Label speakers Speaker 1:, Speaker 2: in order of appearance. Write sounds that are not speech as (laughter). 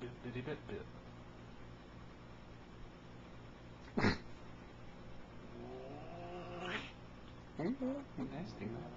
Speaker 1: bit bitty bit bit. (laughs) Nasty man.